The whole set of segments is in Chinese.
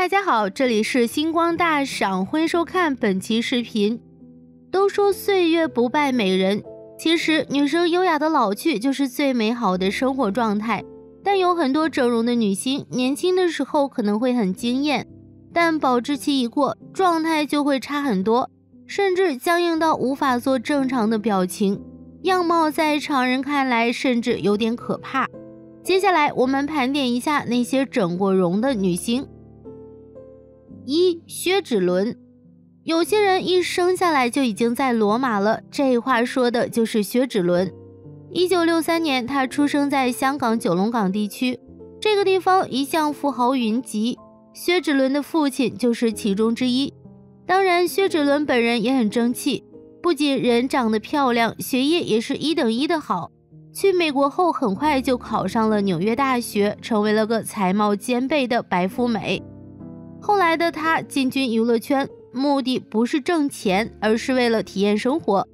大家好，这里是星光大赏，欢迎收看本期视频。都说岁月不败美人，其实女生优雅的老去就是最美好的生活状态。但有很多整容的女星，年轻的时候可能会很惊艳，但保质期一过，状态就会差很多，甚至僵硬到无法做正常的表情，样貌在常人看来甚至有点可怕。接下来我们盘点一下那些整过容的女星。一薛芷伦，有些人一生下来就已经在罗马了，这话说的就是薛芷伦。一九六三年，她出生在香港九龙港地区，这个地方一向富豪云集，薛芷伦的父亲就是其中之一。当然，薛芷伦本人也很争气，不仅人长得漂亮，学业也是一等一的好。去美国后，很快就考上了纽约大学，成为了个才貌兼备的白富美。后来的她进军娱乐圈，目的不是挣钱，而是为了体验生活。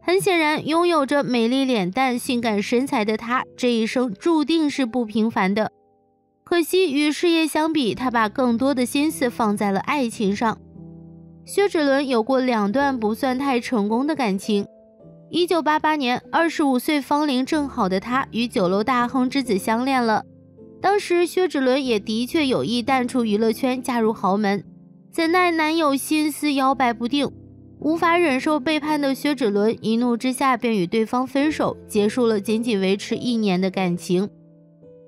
很显然，拥有着美丽脸蛋、性感身材的她，这一生注定是不平凡的。可惜，与事业相比，她把更多的心思放在了爱情上。薛芷伦有过两段不算太成功的感情。一九八八年，二十五岁芳龄正好的她与酒楼大亨之子相恋了。当时薛芷伦也的确有意淡出娱乐圈，嫁入豪门，怎奈男友心思摇摆不定，无法忍受背叛的薛芷伦一怒之下便与对方分手，结束了仅仅维持一年的感情。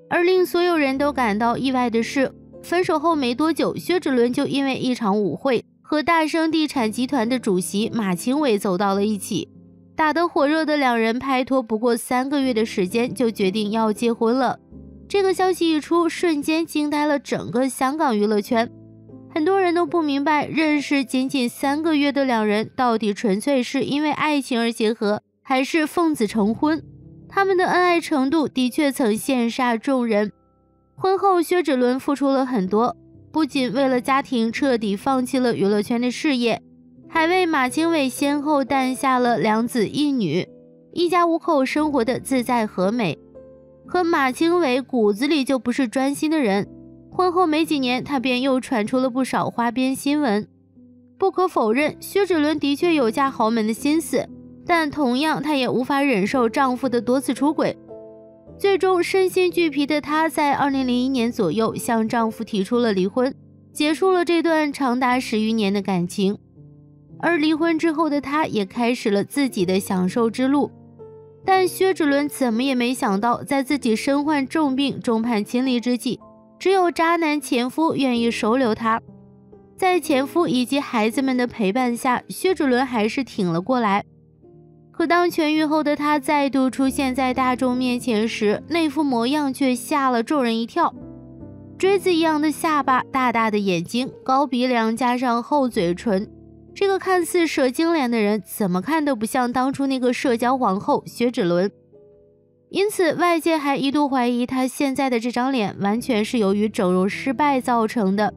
而令所有人都感到意外的是，分手后没多久，薛芷伦就因为一场舞会和大生地产集团的主席马清伟走到了一起，打得火热的两人拍拖不过三个月的时间就决定要结婚了。这个消息一出，瞬间惊呆了整个香港娱乐圈。很多人都不明白，认识仅仅三个月的两人，到底纯粹是因为爱情而结合，还是奉子成婚？他们的恩爱程度的确曾羡煞众人。婚后，薛芷伦付出了很多，不仅为了家庭彻底放弃了娱乐圈的事业，还为马经纬先后诞下了两子一女，一家五口生活的自在和美。可马清伟骨子里就不是专心的人，婚后没几年，他便又传出了不少花边新闻。不可否认，薛芷伦的确有嫁豪门的心思，但同样，她也无法忍受丈夫的多次出轨。最终，身心俱疲的她，在2001年左右向丈夫提出了离婚，结束了这段长达十余年的感情。而离婚之后的她，也开始了自己的享受之路。但薛芷伦怎么也没想到，在自己身患重病、众叛亲离之际，只有渣男前夫愿意收留她。在前夫以及孩子们的陪伴下，薛芷伦还是挺了过来。可当痊愈后的她再度出现在大众面前时，那副模样却吓了众人一跳：锥子一样的下巴、大大的眼睛、高鼻梁，加上厚嘴唇。这个看似蛇精脸的人，怎么看都不像当初那个社交皇后薛芷伦。因此，外界还一度怀疑她现在的这张脸完全是由于整容失败造成的。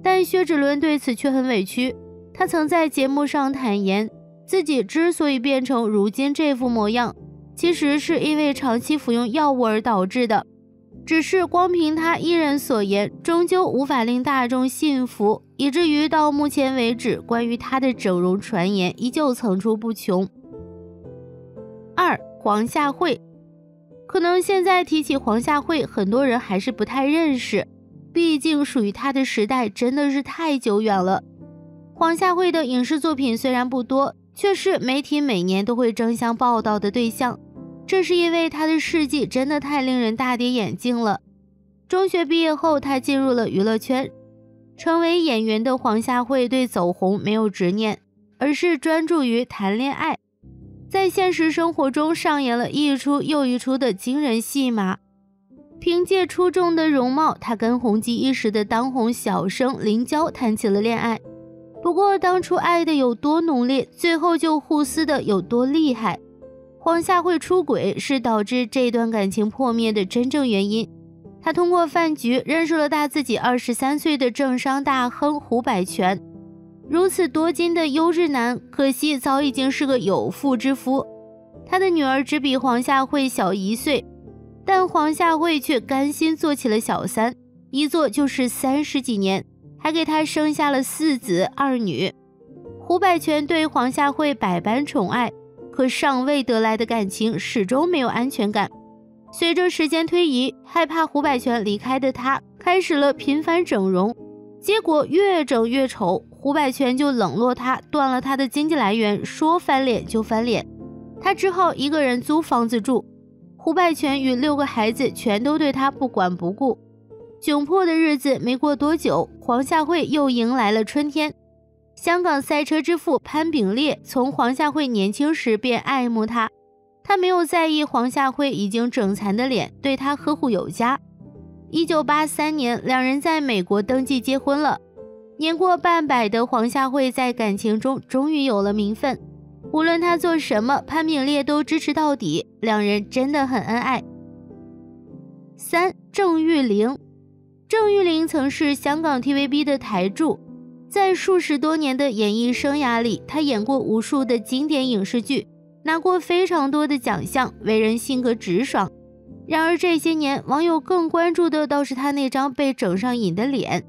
但薛芷伦对此却很委屈。她曾在节目上坦言，自己之所以变成如今这副模样，其实是因为长期服用药物而导致的。只是光凭他一人所言，终究无法令大众信服，以至于到目前为止，关于他的整容传言依旧层出不穷。二黄夏蕙，可能现在提起黄夏蕙，很多人还是不太认识，毕竟属于她的时代真的是太久远了。黄夏蕙的影视作品虽然不多，却是媒体每年都会争相报道的对象。这是因为他的事迹真的太令人大跌眼镜了。中学毕业后，他进入了娱乐圈，成为演员的黄夏蕙对走红没有执念，而是专注于谈恋爱，在现实生活中上演了一出又一出的惊人戏码。凭借出众的容貌，他跟红极一时的当红小生林娇谈起了恋爱。不过，当初爱的有多浓烈，最后就互撕的有多厉害。黄夏蕙出轨是导致这段感情破灭的真正原因。他通过饭局认识了大自己二十三岁的政商大亨胡百全，如此多金的优质男，可惜早已经是个有妇之夫。他的女儿只比黄夏蕙小一岁，但黄夏蕙却甘心做起了小三，一做就是三十几年，还给他生下了四子二女。胡百全对黄夏蕙百般宠爱，可尚未得来的感情始终没有安全感。随着时间推移，害怕胡百全离开的他开始了频繁整容，结果越整越丑。胡百全就冷落他，断了他的经济来源，说翻脸就翻脸。他只好一个人租房子住。胡百全与六个孩子全都对他不管不顾。窘迫的日子没过多久，黄夏蕙又迎来了春天。香港赛车之父潘炳烈从黄夏蕙年轻时便爱慕她。他没有在意黄夏蕙已经整残的脸，对她呵护有加。一九八三年，两人在美国登记结婚了。年过半百的黄夏蕙在感情中终于有了名分，无论她做什么，潘炳烈都支持到底。两人真的很恩爱。三，郑裕玲，郑裕玲曾是香港 TVB 的台柱，在数十多年的演艺生涯里，她演过无数的经典影视剧。拿过非常多的奖项，为人性格直爽。然而这些年，网友更关注的倒是她那张被整上瘾的脸。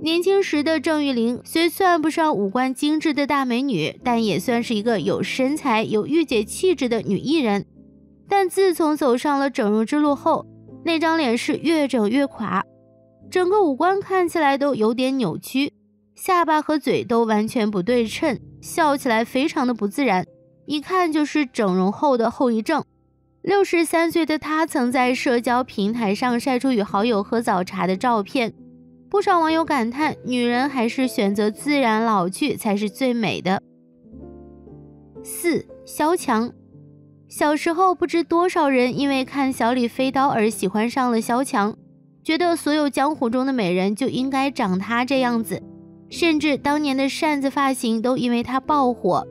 年轻时的郑裕玲虽算不上五官精致的大美女，但也算是一个有身材、有御姐气质的女艺人。但自从走上了整容之路后，那张脸是越整越垮，整个五官看起来都有点扭曲，下巴和嘴都完全不对称，笑起来非常的不自然。一看就是整容后的后遗症。六十三岁的她曾在社交平台上晒出与好友喝早茶的照片，不少网友感叹：女人还是选择自然老去才是最美的。四，萧蔷。小时候不知多少人因为看小李飞刀而喜欢上了萧蔷，觉得所有江湖中的美人就应该长她这样子，甚至当年的扇子发型都因为她爆火。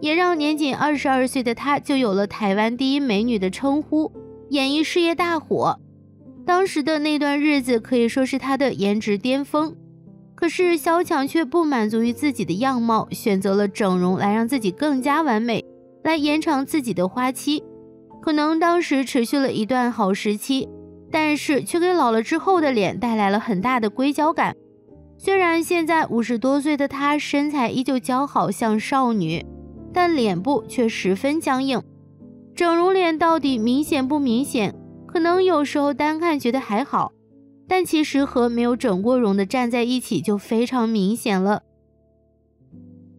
也让年仅二十二岁的她就有了台湾第一美女的称呼，演艺事业大火。当时的那段日子可以说是她的颜值巅峰。可是萧蔷却不满足于自己的样貌，选择了整容来让自己更加完美，来延长自己的花期。可能当时持续了一段好时期，但是却给老了之后的脸带来了很大的硅胶感。虽然现在五十多岁的她身材依旧姣好，像少女。但脸部却十分僵硬，整容脸到底明显不明显？可能有时候单看觉得还好，但其实和没有整过容的站在一起就非常明显了。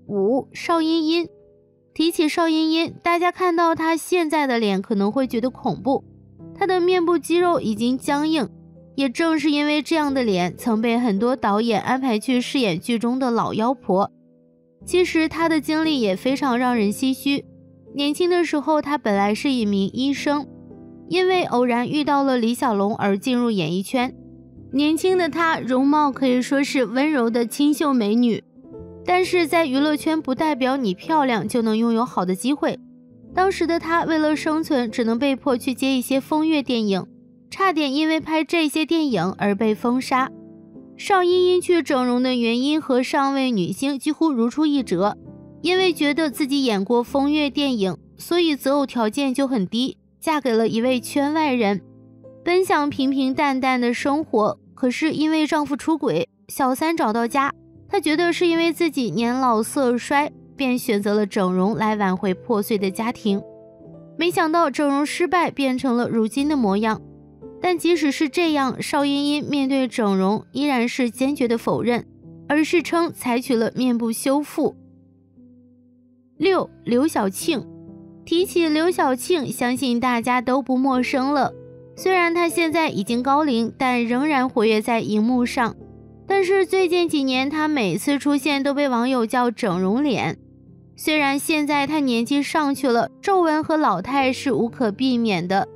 五邵茵茵，提起邵茵茵，大家看到她现在的脸可能会觉得恐怖，她的面部肌肉已经僵硬，也正是因为这样的脸，曾被很多导演安排去饰演剧中的老妖婆。其实他的经历也非常让人唏嘘。年轻的时候，他本来是一名医生，因为偶然遇到了李小龙而进入演艺圈。年轻的他容貌可以说是温柔的清秀美女，但是在娱乐圈不代表你漂亮就能拥有好的机会。当时的他为了生存，只能被迫去接一些风月电影，差点因为拍这些电影而被封杀。邵茵茵去整容的原因和上位女星几乎如出一辙，因为觉得自己演过风月电影，所以择偶条件就很低，嫁给了一位圈外人。本想平平淡淡的生活，可是因为丈夫出轨，小三找到家，她觉得是因为自己年老色衰，便选择了整容来挽回破碎的家庭。没想到整容失败，变成了如今的模样。但即使是这样，邵茵茵面对整容依然是坚决的否认，而是称采取了面部修复。六，刘晓庆，提起刘晓庆，相信大家都不陌生了。虽然她现在已经高龄，但仍然活跃在荧幕上。但是最近几年，她每次出现都被网友叫整容脸。虽然现在她年纪上去了，皱纹和老态是无可避免的。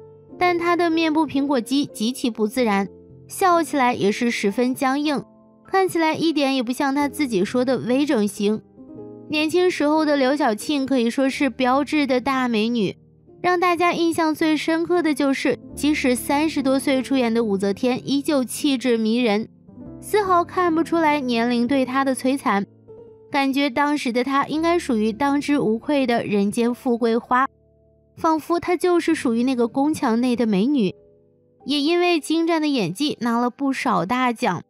但她的面部苹果肌极其不自然，笑起来也是十分僵硬，看起来一点也不像她自己说的微整形。年轻时候的刘晓庆可以说是标志的大美女，让大家印象最深刻的就是，即使三十多岁出演的武则天，依旧气质迷人，丝毫看不出来年龄对她的摧残，感觉当时的她应该属于当之无愧的人间富贵花。仿佛她就是属于那个宫墙内的美女，也因为精湛的演技拿了不少大奖。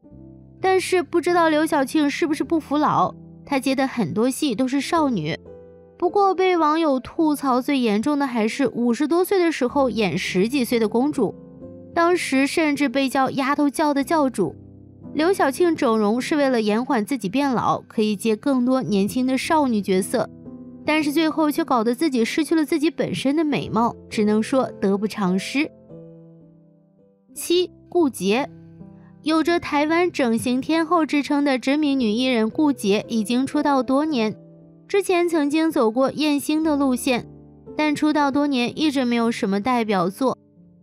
但是不知道刘晓庆是不是不服老，她接的很多戏都是少女。不过被网友吐槽最严重的还是五十多岁的时候演十几岁的公主，当时甚至被叫丫头教的教主。刘晓庆整容是为了延缓自己变老，可以接更多年轻的少女角色，但是最后却搞得自己失去了自己本身的美貌，只能说得不偿失。七顾洁，有着台湾整形天后之称的知名女艺人顾洁已经出道多年，之前曾经走过艳星的路线，但出道多年一直没有什么代表作。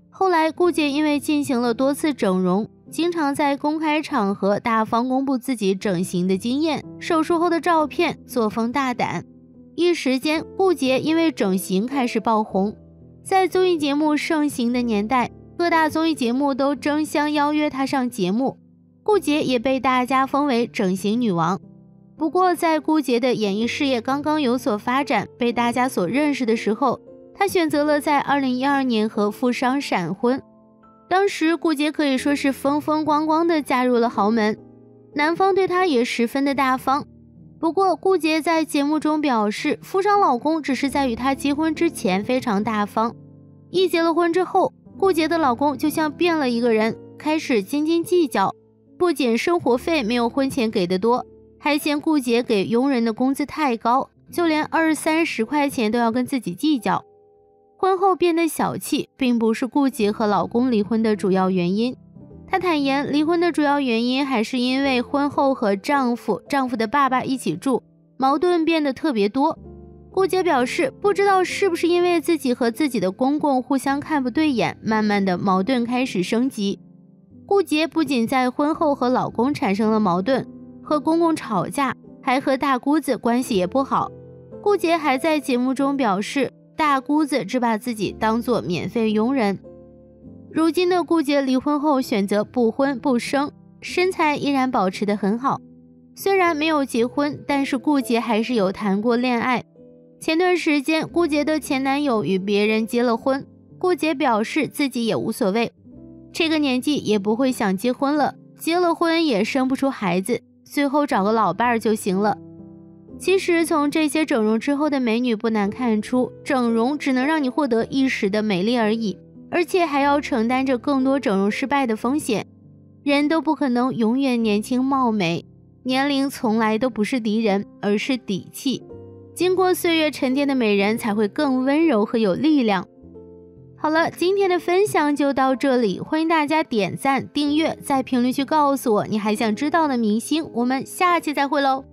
后来顾洁因为进行了多次整容。经常在公开场合大方公布自己整形的经验、手术后的照片，作风大胆。一时间，顾洁因为整形开始爆红。在综艺节目盛行的年代，各大综艺节目都争相邀约她上节目，顾洁也被大家封为整形女王。不过，在顾洁的演艺事业刚刚有所发展、被大家所认识的时候，她选择了在2012年和富商闪婚。当时顾洁可以说是风风光光的嫁入了豪门，男方对她也十分的大方。不过顾洁在节目中表示，富商老公只是在与她结婚之前非常大方，一结了婚之后，顾洁的老公就像变了一个人，开始斤斤计较，不仅生活费没有婚前给的多，还嫌顾洁给佣人的工资太高，就连二三十块钱都要跟自己计较。婚后变得小气，并不是顾洁和老公离婚的主要原因。她坦言，离婚的主要原因还是因为婚后和丈夫、丈夫的爸爸一起住，矛盾变得特别多。顾杰表示，不知道是不是因为自己和自己的公公互相看不对眼，慢慢的矛盾开始升级。顾杰不仅在婚后和老公产生了矛盾，和公公吵架，还和大姑子关系也不好。顾杰还在节目中表示。大姑子只把自己当做免费佣人。如今的顾杰离婚后选择不婚不生，身材依然保持得很好。虽然没有结婚，但是顾杰还是有谈过恋爱。前段时间，顾杰的前男友与别人结了婚，顾杰表示自己也无所谓，这个年纪也不会想结婚了，结了婚也生不出孩子，最后找个老伴儿就行了。其实，从这些整容之后的美女不难看出，整容只能让你获得一时的美丽而已，而且还要承担着更多整容失败的风险。人都不可能永远年轻貌美，年龄从来都不是敌人，而是底气。经过岁月沉淀的美人才会更温柔和有力量。好了，今天的分享就到这里，欢迎大家点赞、订阅，在评论区告诉我你还想知道的明星。我们下期再会喽！